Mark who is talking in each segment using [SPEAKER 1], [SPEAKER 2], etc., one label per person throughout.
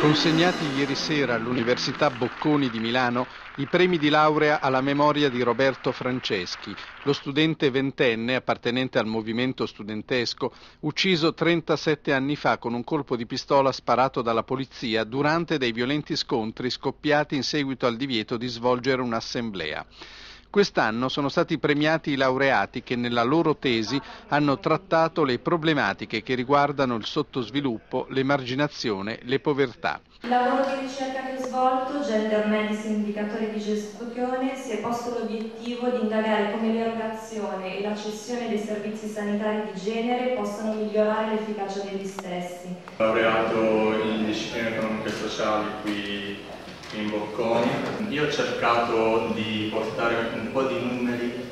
[SPEAKER 1] Consegnati ieri sera all'Università Bocconi di Milano i premi di laurea alla memoria di Roberto Franceschi, lo studente ventenne appartenente al movimento studentesco, ucciso 37 anni fa con un colpo di pistola sparato dalla polizia durante dei violenti scontri scoppiati in seguito al divieto di svolgere un'assemblea. Quest'anno sono stati premiati i laureati che nella loro tesi hanno trattato le problematiche che riguardano il sottosviluppo, l'emarginazione, le povertà.
[SPEAKER 2] Il lavoro di ricerca che ho svolto, Gender Medicine Indicatori di Gestione, si è posto l'obiettivo di indagare come l'erogazione e la cessione dei servizi sanitari di genere possano migliorare l'efficacia degli stessi.
[SPEAKER 3] Ho laureato in discipline economiche e sociali qui in Bocconi. Io ho cercato di portare un po' di numeri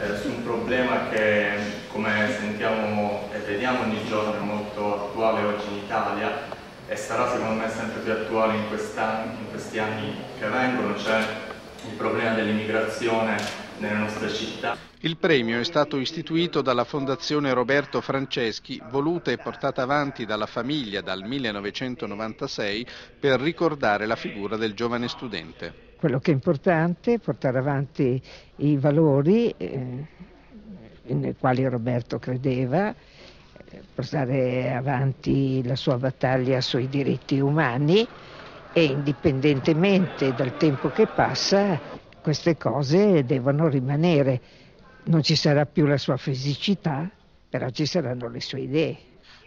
[SPEAKER 3] eh, su un problema che, come sentiamo e vediamo ogni giorno, è molto attuale oggi in Italia e sarà secondo me sempre più attuale in, in questi anni che vengono, cioè il problema dell'immigrazione nelle nostre città.
[SPEAKER 1] Il premio è stato istituito dalla Fondazione Roberto Franceschi, voluta e portata avanti dalla famiglia dal 1996 per ricordare la figura del giovane studente.
[SPEAKER 4] Quello che è importante è portare avanti i valori eh, nei quali Roberto credeva, portare avanti la sua battaglia sui diritti umani e indipendentemente dal tempo che passa queste cose devono rimanere. Non ci sarà più la sua fisicità, però ci saranno le sue idee.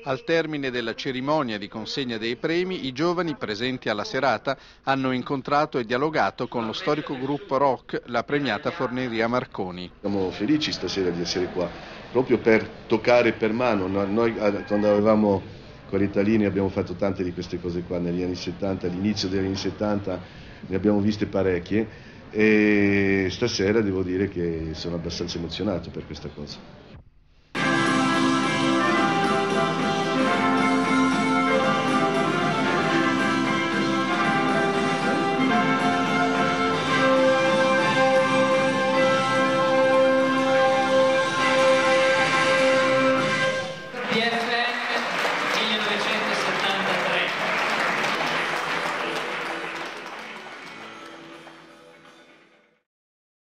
[SPEAKER 1] Al termine della cerimonia di consegna dei premi, i giovani presenti alla serata hanno incontrato e dialogato con lo storico gruppo rock, la premiata Forneria Marconi.
[SPEAKER 5] Siamo felici stasera di essere qua, proprio per toccare per mano. Noi quando avevamo con Ritalini abbiamo fatto tante di queste cose qua negli anni 70, all'inizio degli anni 70 ne abbiamo viste parecchie e stasera devo dire che sono abbastanza emozionato per questa cosa.